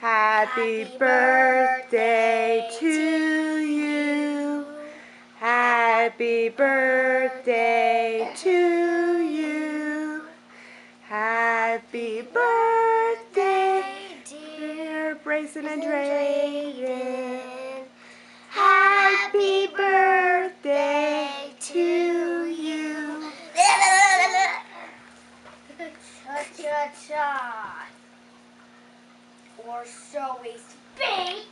Happy birthday to you. Happy birthday to you. Happy birthday, dear Brayson and Drayden. Happy birthday to you. Cha-cha-cha. Or so we speak.